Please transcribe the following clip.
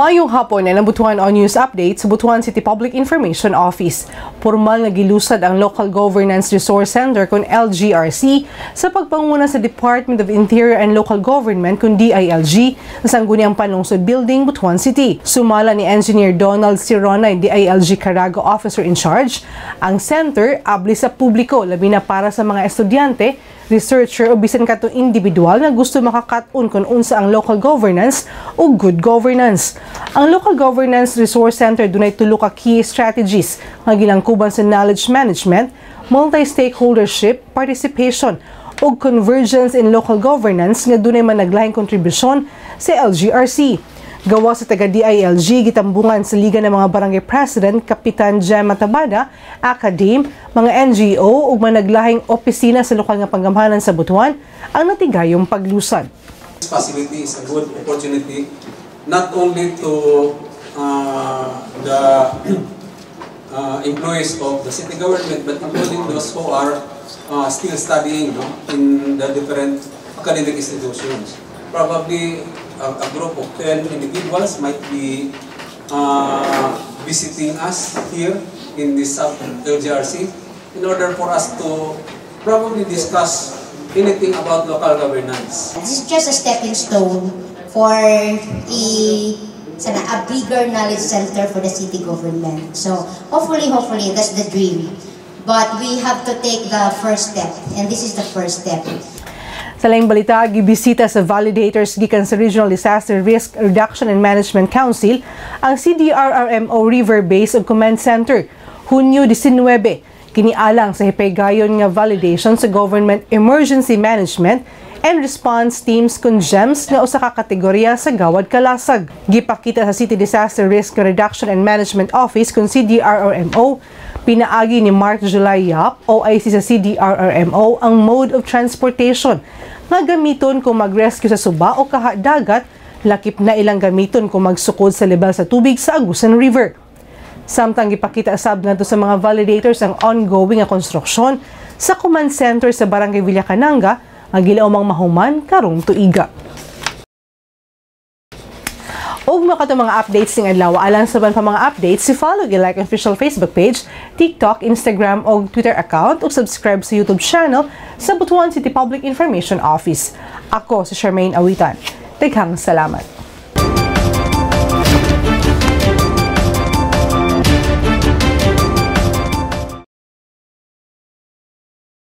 Mayong hapon ay nabutuhan on news update sa Butuan City Public Information Office. Formal na gilusad ang Local Governance Resource Center kung LGRC sa pagpanguna sa Department of Interior and Local Government kung DILG sa Sangguniang Panungsod Building, Butuan City. Sumala ni Engineer Donald Cironay, DILG Carago Officer in Charge, ang center abli sa publiko labi na para sa mga estudyante researcher o bisan katong individual nga gusto makakat-on unsa ang local governance o good governance. Ang Local Governance Resource Center dunay tulo ka key strategies nga gilangkuban sa knowledge management, multi-stakeholdership, participation ug convergence in local governance nga dunay managlahing kontribusyon sa LGRC. Gawa sa taga DILG, gitambungan sa Liga ng mga Barangay President, Kapitan Gemma Tabada, Academe, mga NGO ug managlahing opisina sa lokal nga panggamhanan sa Butuan ang natigayong paglusad. This facility is a good opportunity not only to uh, the uh, employees of the city government but including those who are uh, still studying no, in the different academic institutions. Probably a, a group of 10 individuals might be uh, visiting us here in this South LGRC in order for us to probably discuss anything about local governance. This is just a stepping stone for a sana a bigger knowledge center for the city government. So hopefully, hopefully, that's the dream. But we have to take the first step, and this is the first step. Sa laing balita, gibisita sa validators gikan sa Regional Disaster Risk Reduction and Management Council ang CDRRMO River Base ug Command Center Hunyo 19 kinialang sa hipaygayon nga validation sa Government Emergency Management and Response Teams kun GEMS nga usa ka kategorya sa Gawad Kalasag. Gipakita sa City Disaster Risk Reduction and Management Office kun CDRRMO pinaagi ni Mark July Yap OIC sa CDRRMO ang mode of transportation nga gamiton kung mag-rescue sa suba o kaha dagat lakip na ilang gamiton kung magsukod sa level sa tubig sa Agusan River. Samtang gipakita sab ngadto sa mga validators ang ongoing nga konstruksyon sa command center sa Barangay Villacananga nga gilaumang mahuman karong tuiga. Og makato mga updates ning adlaw alang sa ban pa mga updates si follow gi like official Facebook page, TikTok, Instagram o Twitter account ug subscribe sa YouTube channel sa Butuan City Public Information Office. Ako si Charmaine Awitan. Daghang salamat.